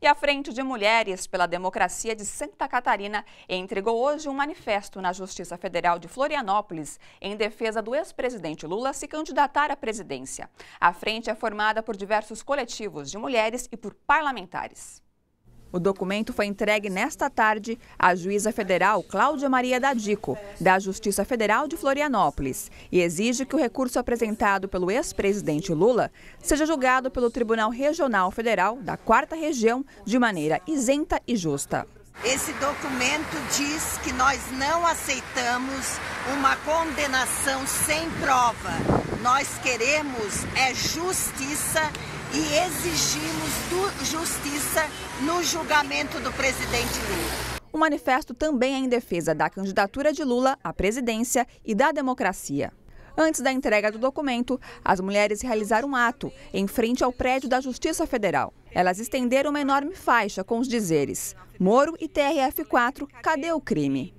E a Frente de Mulheres pela Democracia de Santa Catarina entregou hoje um manifesto na Justiça Federal de Florianópolis em defesa do ex-presidente Lula se candidatar à presidência. A frente é formada por diversos coletivos de mulheres e por parlamentares. O documento foi entregue nesta tarde à juíza federal Cláudia Maria Dadico, da Justiça Federal de Florianópolis, e exige que o recurso apresentado pelo ex-presidente Lula seja julgado pelo Tribunal Regional Federal da Quarta Região de maneira isenta e justa. Esse documento diz que nós não aceitamos uma condenação sem prova. Nós queremos é justiça e exigimos justiça no julgamento do presidente Lula. O manifesto também é em defesa da candidatura de Lula à presidência e da democracia. Antes da entrega do documento, as mulheres realizaram um ato em frente ao prédio da Justiça Federal. Elas estenderam uma enorme faixa com os dizeres: Moro e TRF4, cadê o crime?